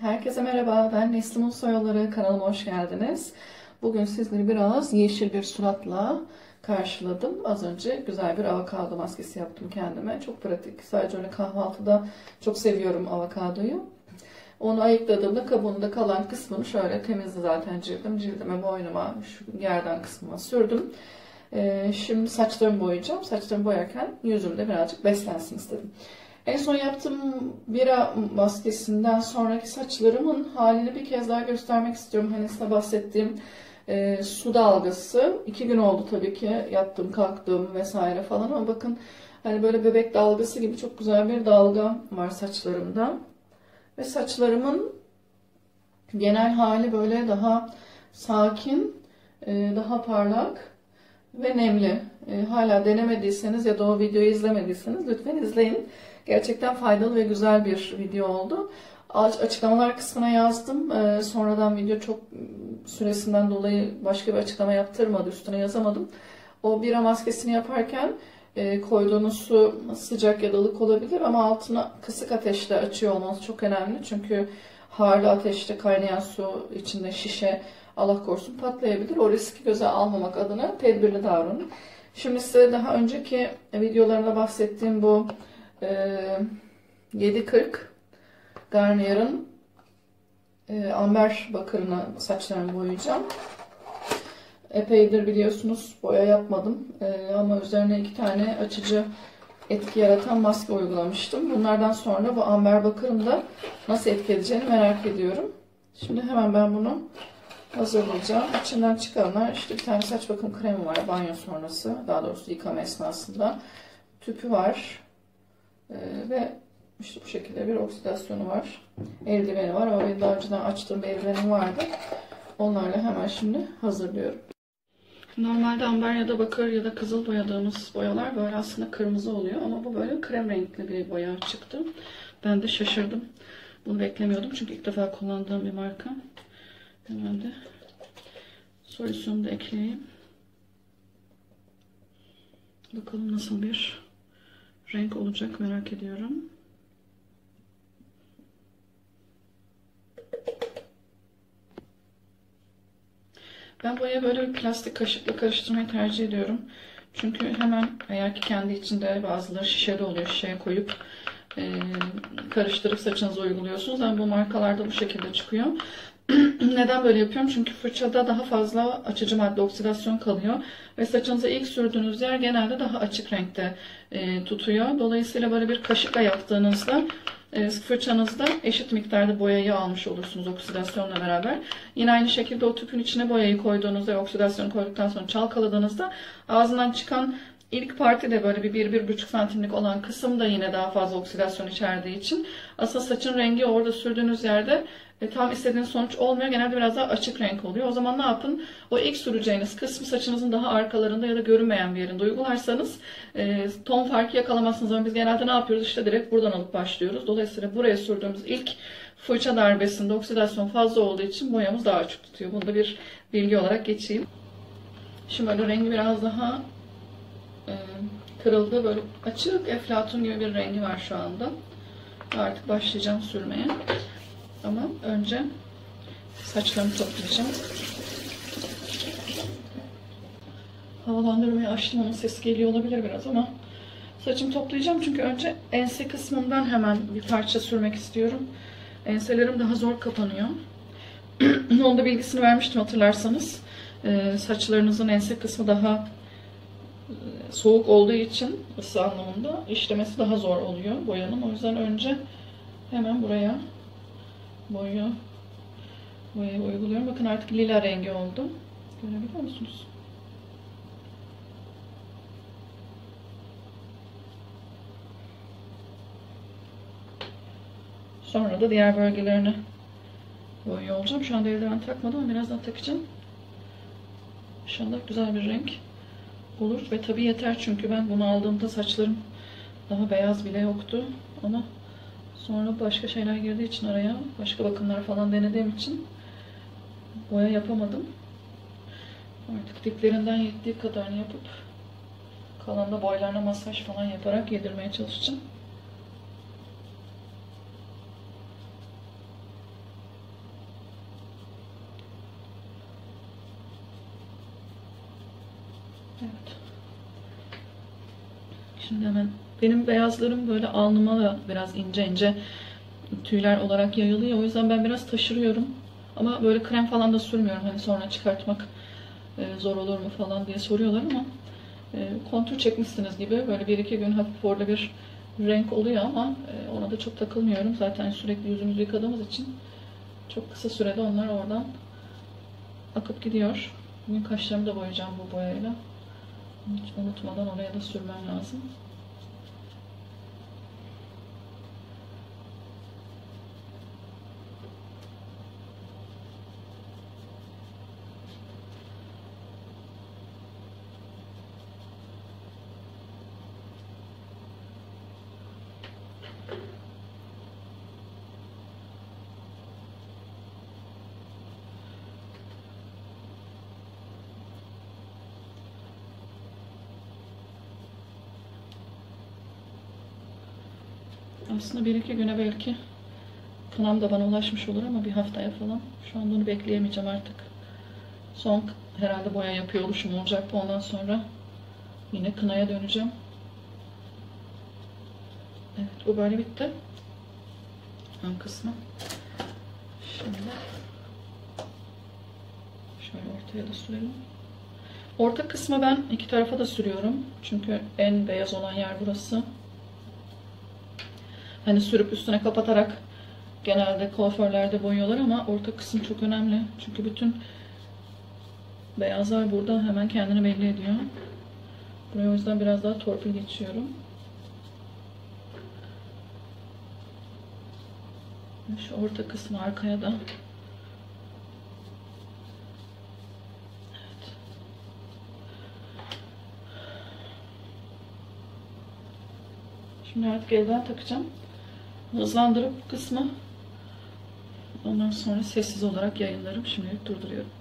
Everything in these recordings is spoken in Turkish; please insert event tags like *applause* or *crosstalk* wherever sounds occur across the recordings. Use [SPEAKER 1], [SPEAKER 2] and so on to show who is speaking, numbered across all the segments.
[SPEAKER 1] Herkese merhaba, ben Neslimun Soyaları. Kanalıma hoş geldiniz. Bugün sizleri biraz yeşil bir suratla karşıladım. Az önce güzel bir avokado maskesi yaptım kendime. Çok pratik. Sadece öyle kahvaltıda çok seviyorum avokadoyu. Onu ayıkladığımda kabuğunda kalan kısmını şöyle temizle zaten cildim. Cildime, boynuma, şu yerden kısmıma sürdüm. Ee, şimdi saçlarımı boyayacağım. Saçlarımı boyarken yüzümde birazcık beslensin istedim. En son yaptığım bira maskesinden sonraki saçlarımın halini bir kez daha göstermek istiyorum. Hani size bahsettiğim e, su dalgası. iki gün oldu tabii ki yattım kalktım vesaire falan ama bakın hani böyle bebek dalgası gibi çok güzel bir dalga var saçlarımda. Ve saçlarımın genel hali böyle daha sakin, e, daha parlak ve nemli. E, hala denemediyseniz ya da o videoyu izlemediyseniz lütfen izleyin. Gerçekten faydalı ve güzel bir video oldu. Açıklamalar kısmına yazdım. Ee, sonradan video çok süresinden dolayı başka bir açıklama yaptırmadı. Üstüne yazamadım. O bira maskesini yaparken e, koyduğunuz su sıcak ya da ılık olabilir ama altına kısık ateşte açıyor olmanız çok önemli. Çünkü harlı ateşte kaynayan su içinde şişe Allah korusun patlayabilir. O riski göze almamak adına tedbirli davranın. Şimdi size daha önceki videolarımda bahsettiğim bu 7.40 ee, Garnier'ın e, amber bakırına saçlarımı boyayacağım. Epeydir biliyorsunuz boya yapmadım e, ama üzerine iki tane açıcı etki yaratan maske uygulamıştım. Bunlardan sonra bu amber bakırında nasıl etki edeceğini merak ediyorum. Şimdi hemen ben bunu hazırlayacağım. İçinden çıkanlar işte bir tane saç bakım kremi var banyo sonrası daha doğrusu yıkama esnasında. Tüpü var. Ee, ve işte bu şekilde bir oksidasyonu var. Eldiveni var ama benim daha önceden açtığım eldivenim vardı. Onlarla hemen şimdi hazırlıyorum. Normalde amber ya da bakır ya da kızıl boyadığımız boyalar böyle aslında kırmızı oluyor ama bu böyle krem renkli bir boya çıktı. Ben de şaşırdım. Bunu beklemiyordum çünkü ilk defa kullandığım bir marka. Hemen de solüsyonu da ekleyeyim. Bakalım nasıl bir renk olacak merak ediyorum. Ben boyayı böyle bir plastik kaşıkla karıştırmayı tercih ediyorum. Çünkü hemen eğer ki kendi içinde bazıları şişede oluyor. Şişeye koyup e, karıştırıp saçınıza uyguluyorsunuz. Yani bu markalarda bu şekilde çıkıyor. *clears throat* Neden böyle yapıyorum? Çünkü fırçada daha fazla açıcı madde oksidasyon kalıyor. Ve saçınıza ilk sürdüğünüz yer genelde daha açık renkte e, tutuyor. Dolayısıyla böyle bir kaşıkla yaptığınızda e, fırçanızda eşit miktarda boyayı almış olursunuz oksidasyonla beraber. Yine aynı şekilde o tüpün içine boyayı koyduğunuzda ve oksidasyonu koyduktan sonra çalkaladığınızda ağzından çıkan İlk parti de böyle bir 1-1,5 santimlik olan kısım da yine daha fazla oksidasyon içerdiği için asıl saçın rengi orada sürdüğünüz yerde e, tam istediğiniz sonuç olmuyor. Genelde biraz daha açık renk oluyor. O zaman ne yapın? O ilk süreceğiniz kısmı saçınızın daha arkalarında ya da görünmeyen bir yerinde uygularsanız e, ton farkı yakalamazsınız. Ama biz genelde ne yapıyoruz? İşte direkt buradan alıp başlıyoruz. Dolayısıyla buraya sürdüğümüz ilk fırça darbesinde oksidasyon fazla olduğu için boyamız daha açık tutuyor. Bunu da bir bilgi olarak geçeyim. Şimdi böyle rengi biraz daha e, kırıldı. Böyle açık eflatun gibi bir rengi var şu anda. Artık başlayacağım sürmeye. Ama önce saçlarımı toplayacağım. Havalandırmayı açtım. Onun sesi geliyor olabilir biraz ama saçımı toplayacağım. Çünkü önce ense kısmından hemen bir parça sürmek istiyorum. Enselerim daha zor kapanıyor. *clears throat* Onun da bilgisini vermiştim hatırlarsanız. Ee, saçlarınızın ense kısmı daha e, soğuk olduğu için ısı anlamında işlemesi daha zor oluyor boyanın. O yüzden önce hemen buraya boyu boyayı uyguluyorum. Bakın artık lila rengi oldu. Görebiliyor musunuz? Sonra da diğer bölgelerini boyuyor olacağım. Şu anda eldiven takmadım ama birazdan takacağım. İnşallah güzel bir renk olur. Ve tabii yeter çünkü ben bunu aldığımda saçlarım daha beyaz bile yoktu. Ama Sonra başka şeyler girdiği için araya, başka bakımlar falan denediğim için boya yapamadım. Artık diplerinden yettiği kadarını yapıp kalan da boylarına masaj falan yaparak yedirmeye çalışacağım. Evet. Şimdi hemen benim beyazlarım böyle alnıma da biraz ince ince tüyler olarak yayılıyor. O yüzden ben biraz taşırıyorum. Ama böyle krem falan da sürmüyorum. Hani sonra çıkartmak e, zor olur mu falan diye soruyorlar ama e, kontür çekmişsiniz gibi böyle bir iki gün hafif orada bir renk oluyor ama e, ona da çok takılmıyorum. Zaten sürekli yüzümüzü yıkadığımız için çok kısa sürede onlar oradan akıp gidiyor. Bugün kaşlarımı da boyayacağım bu boyayla. Hiç unutmadan oraya da sürmem lazım. Aslında bir iki güne belki kınam da bana ulaşmış olur ama bir haftaya falan. Şu anda onu bekleyemeyeceğim artık. Son herhalde boya yapıyor oluşum olacak. Ondan sonra yine kınaya döneceğim. Evet bu böyle bitti. Ön kısmı. Şimdi şöyle ortaya da sürelim. Orta kısmı ben iki tarafa da sürüyorum. Çünkü en beyaz olan yer burası. Hani sürüp üstüne kapatarak genelde kuaförlerde boyuyorlar ama orta kısım çok önemli. Çünkü bütün beyazlar burada hemen kendini belli ediyor. Buraya o yüzden biraz daha torpil geçiyorum. Şu orta kısmı arkaya da. Şimdi artık elden takacağım. Hızlandırıp kısmı ondan sonra sessiz olarak yayınlarım. Şimdilik durduruyorum.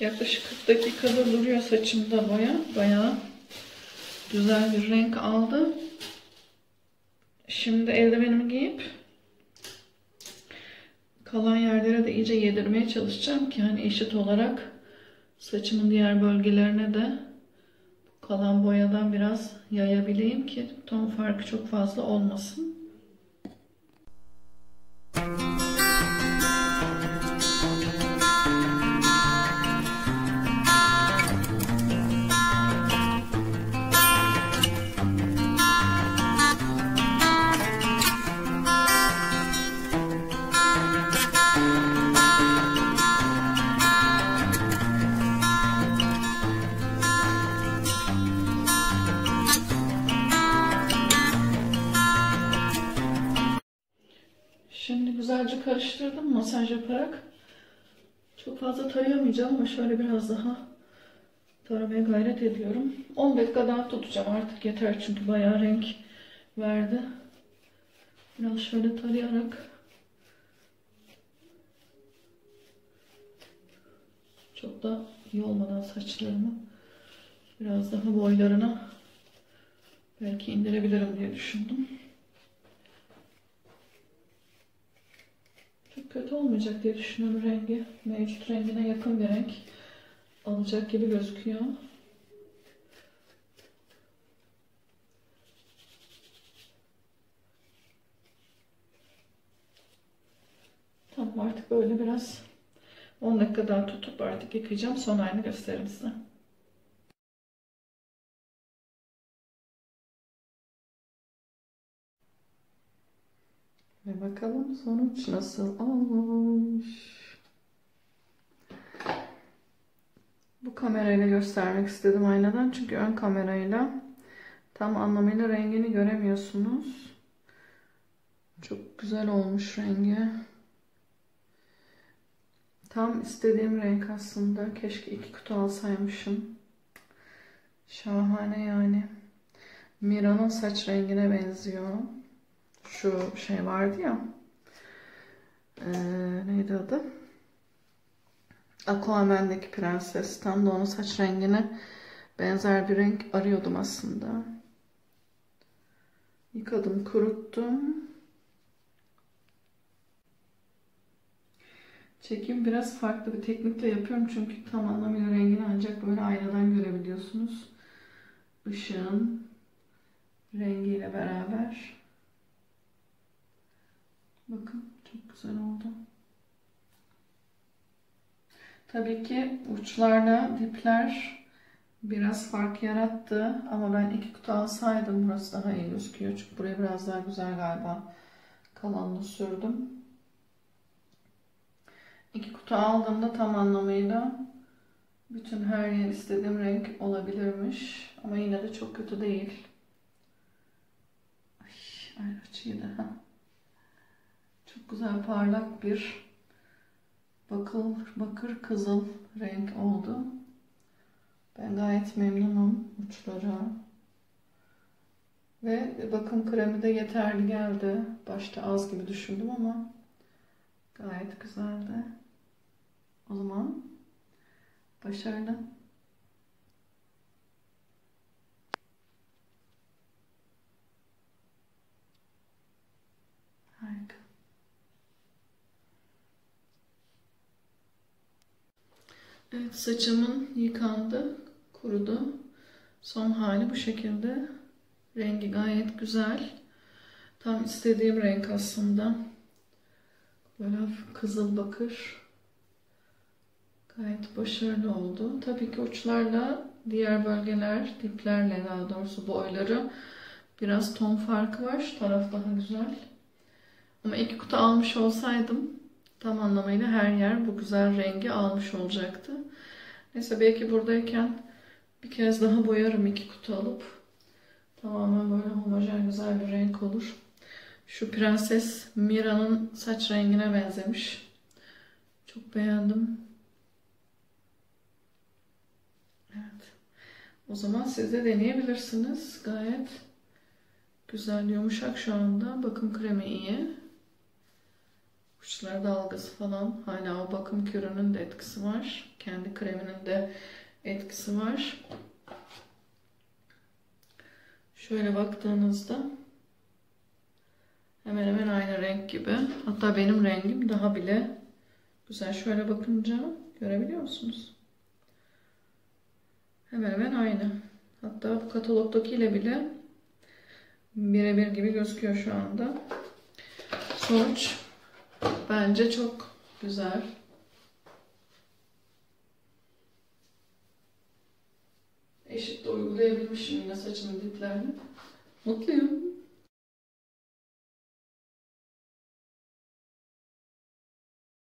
[SPEAKER 1] Yaklaşık 40 dakikadır duruyor saçımda boya. Bayağı güzel bir renk aldı. Şimdi eldivenimi giyip kalan yerlere de iyice yedirmeye çalışacağım ki hani eşit olarak saçımın diğer bölgelerine de kalan boyadan biraz yayabileyim ki ton farkı çok fazla olmasın. Güzelce karıştırdım masaj yaparak. Çok fazla tarayamayacağım ama şöyle biraz daha taramaya gayret ediyorum. 10 dakika daha tutacağım artık yeter çünkü bayağı renk verdi. Biraz şöyle tarayarak çok da iyi olmadan saçlarımı biraz daha boylarına belki indirebilirim diye düşündüm. Kötü olmayacak diye düşünüyorum rengi. Mevcut rengine yakın bir renk alacak gibi gözüküyor. Tamam artık böyle biraz 10 dakika daha tutup artık yıkayacağım. Son halini gösteririm size. Ve bakalım sonuç nasıl olmuş. Bu kamerayla göstermek istedim aynadan. Çünkü ön kamerayla tam anlamıyla rengini göremiyorsunuz. Çok güzel olmuş rengi. Tam istediğim renk aslında. Keşke iki kutu alsaymışım. Şahane yani. Mira'nın saç rengine benziyor. Şu şey vardı ya. Ee, neydi adı? Aquaman'daki prenses. Tam da onun saç rengine benzer bir renk arıyordum aslında. Yıkadım, kuruttum. Çekim biraz farklı bir teknikle yapıyorum çünkü tam anlamıyla rengini ancak böyle aynadan görebiliyorsunuz. Işığın rengiyle beraber. Bakın çok güzel oldu. Tabii ki uçlarla dipler biraz fark yarattı ama ben iki kutu alsaydım burası daha iyi gözüküyor. Çünkü buraya biraz daha güzel galiba kalanını sürdüm. İki kutu aldığımda tam anlamıyla bütün her yer istediğim renk olabilirmiş. Ama yine de çok kötü değil. Ay, ay açıydı ha. Çok güzel parlak bir bakır, bakır kızıl renk oldu. Ben gayet memnunum uçlara. Ve bakım kremi de yeterli geldi. Başta az gibi düşündüm ama gayet güzeldi. O zaman başarılı. Evet saçımın yıkandı, kurudu. Son hali bu şekilde. Rengi gayet güzel. Tam istediğim renk aslında. Böyle kızıl bakır. Gayet başarılı oldu. Tabii ki uçlarla diğer bölgeler, diplerle daha doğrusu boyları biraz ton farkı var. Şu taraf daha güzel. Ama iki kutu almış olsaydım tam anlamıyla her yer bu güzel rengi almış olacaktı. Neyse belki buradayken bir kez daha boyarım iki kutu alıp. Tamamen böyle homojen güzel bir renk olur. Şu Prenses Mira'nın saç rengine benzemiş. Çok beğendim. Evet. O zaman siz de deneyebilirsiniz. Gayet güzel, yumuşak şu anda. Bakım kremi iyi. Uçlar dalgası falan. Hala o bakım kürünün de etkisi var. Kendi kreminin de etkisi var. Şöyle baktığınızda hemen hemen aynı renk gibi. Hatta benim rengim daha bile güzel. Şöyle bakınca görebiliyor musunuz? Hemen hemen aynı. Hatta bu katalogdakiyle bile birebir gibi gözüküyor şu anda. Sonuç bence çok güzel. Eşit de uygulayabilmişim yine saçımın diplerini. Mutluyum.